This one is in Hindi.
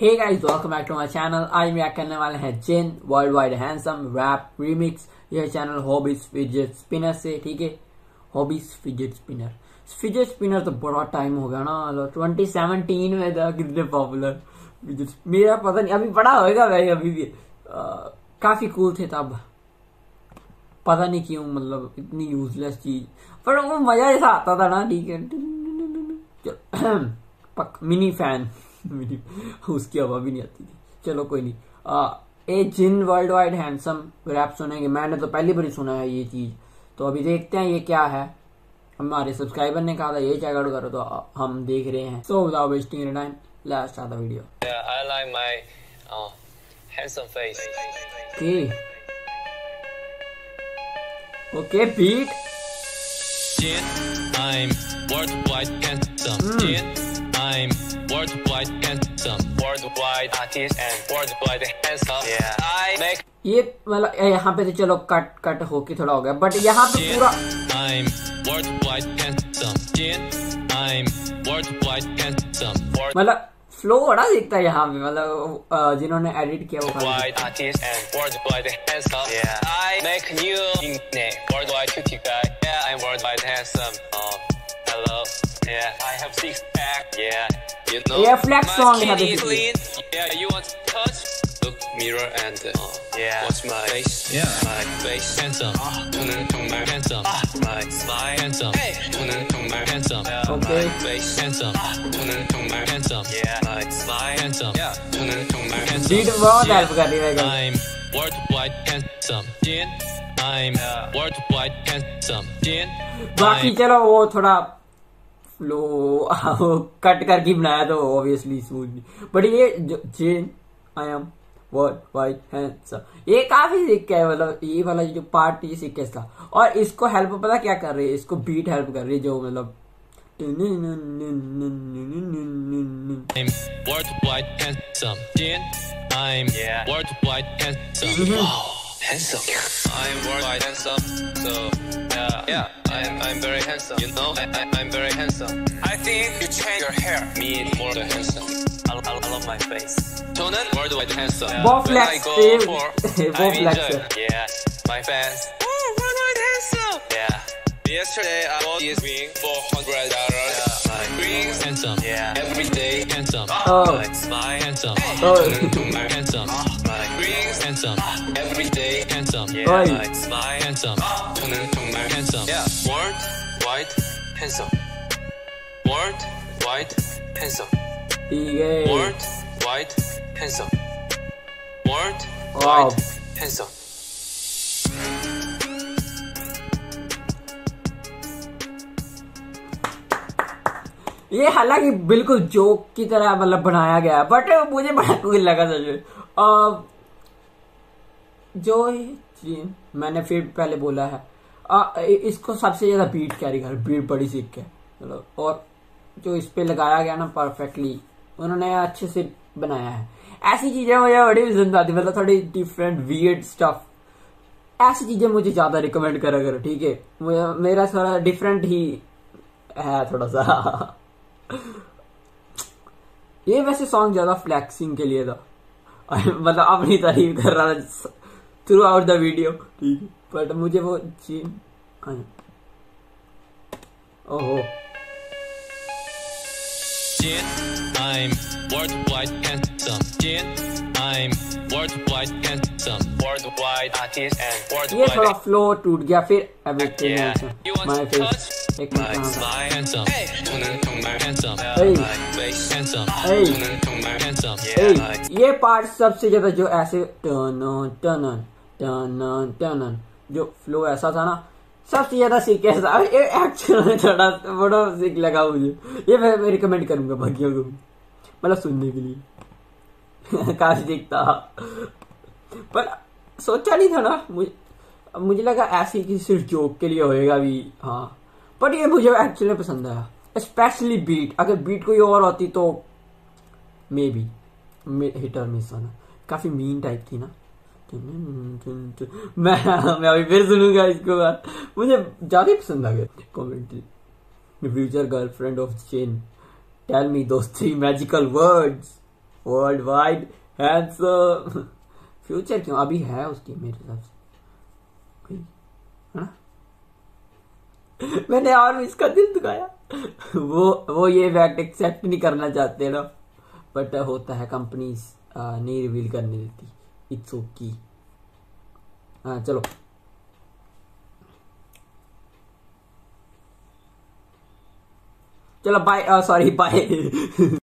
Guys welcome back to my channel आज मैं करने वाले हैं Jin worldwide handsome rap remix यह चैनल हॉबीज फिजेट स्पिनर से, ठीक है? Hobbies fidget spinner fidget spinner तो बड़ा टाइम हो गया ना मतलब ट्वेंटी सेवनटीन में था कितने पॉपुलर मेरा पता नहीं, अभी बड़ा होएगा भाई, अभी भी काफ़ी कूल थे तब। पता नहीं क्यों मतलब इतनी यूजलेस चीज़। पर वो मज़ा ऐसा आता था ना, ठीक है? मिनी फ़ैन उसकी हवा भी नहीं आती थी। चलो कोई नहीं। आ, ए Jin world wide handsome rap सुनेंगे। मैंने तो पहली बार सुना है ये चीज़। तो अभी देखते हैं ये क्या है। हमारे सब्सक्राइबर ने कहा था ये चेकआउट करो? तो हम देख रहे हैं। So without wasting time start the video like my uh, handsome face. Okay okay beat Jin, I'm worldwide handsome. Jin, I'm worldwide handsome. Worldwide artist and worldwide handsome. Yeah, I make ये मतलब ए, यहाँ पे तो चलो कट कट होके थोड़ा हो गया बट यहाँ पे Jin, पूरा I'm worldwide handsome. Jin, I'm worldwide handsome. मतलब फ्लो बड़ा दिखता है यहाँ पे मतलब अ, जिन्होंने एडिट किया वो खाली Worldwide artist and worldwide handsome. Yeah, I make new nickname. Worldwide cutie guy. Yeah, I'm worldwide handsome. Oh, hello. Yeah, I have six pack. Yeah, you know. Yeah, flex my song skin have is it. clean. Yeah, you want to touch? Look mirror and uh, yeah, watch my face. Yeah, my face handsome. 저는 정말 handsome. My smile handsome. Hey, 저는 정말 handsome. Yeah, Okay. my face handsome. 저는 정말 handsome. Yeah, my smile handsome. Yeah, 저는 정말 handsome. Beat बहुत Yeah. हेल्प कर रही है guys. I'm worldwide handsome. Jin, I'm worldwide handsome. Jin, बाकी I'm चलो वो थोड़ा फ्लो कट करके बनाया तो ऑब्वियसली स्मूथ बट ये जो Jin I am worldwide handsome ये काफ़ी सिक्का है मतलब ये वाला जो पार्ट ये सिक्के था और इसको हेल्प पता क्या कर रही है? इसको बीट हेल्प कर रही है जो मतलब I'm handsome. I'm worldwide handsome. So yeah, yeah, I'm, I'm very handsome. You know, I, I, am very handsome. I think you change your hair. Me more the handsome. I, I, love my face. Tonan, where do I handsome. Yeah. Both when I Both I'm. Yeah, my fans. Oh, worldwide handsome. Yeah. Yesterday I bought this ring for hundred dollars. Yeah, handsome. Yeah. Every day handsome. Oh. oh. oh. My, handsome. Oh. handsome. Oh. Every day. Right. Like, handsome. Handsome. Yeah. World wide handsome. World wide handsome. World wide handsome. World wide handsome. ये हालाँकि बिल्कुल जोक की तरह मतलब बनाया गया बट मुझे बड़ा कोई लगा सच जो मैंने फिर पहले बोला है। अ, इसको सबसे ज़्यादा बीट कैरी कर बीट बड़ी सीख मतलब और जो इस पे लगाया गया ना परफेक्टली उन्होंने अच्छे से बनाया है। ऐसी चीज़ें मुझे बड़ी पसंद आती मतलब थोड़ी डिफरेंट वियर्ड स्टफ़ ऐसी चीज़ें मुझे ज़्यादा रिकमेंड करा करो ठीक है? मेरा थोड़ा डिफरेंट ही है थोड़ा सा। ये वैसे सॉन्ग ज़्यादा फ्लैक्सिंग के लिए था। मतलब अपनी तारीफ़ कर रहा था। थ्रू आउट द वीडियो ठीक है बट मुझे वो चीन ओहो Jin, I'm worldwide handsome. Jin, I'm worldwide handsome. Worldwide artist and ये worldwide थोड़ा फ्लो टूट गया फिर everything Yeah. You want my to face touch? एक my मिनट कहाँ था? smile handsome. 저는 정말 handsome. Hey. My face handsome. Hey. 저는 정말 handsome. Hey, my ये पार्ट सबसे ज्यादा जो ऐसे टन टन टन जो फ्लो ऐसा था ना सबसे ज़्यादा सीख ऐसा ये एक्चुअल में थोड़ा बड़ा सीख लगा मुझे ये मैं, रिकमेंड करूँगा बाकियों को। मतलब सुनने के लिए काफ़ी दिखता पर सोचा नहीं था ना मुझे मुझे लगा ऐसे कि सिर्फ़ जोक के लिए होएगा भी हाँ पर ये मुझे एक्चुअली पसंद आया स्पेशली बीट अगर बीट कोई और होती तो मे बी हिट और मिस होना काफ़ी मीन टाइप थी ना मैं मैं अभी फिर सुनूँगा इसको बात। मुझे ज़्यादा पसंद आ गया commentary future girlfriend of Jin tell me those three magical words worldwide future क्यों? अभी है उसकी मेरे हिसाब से। मैंने और इसका दिल दुखाया। वो वो ये फैक्ट एक्सेप्ट नहीं करना चाहते ना। बट होता है कंपनीज़ नहीं रिवील करने देती। इट्स ओके हाँ चलो चलो बाय सॉरी बाय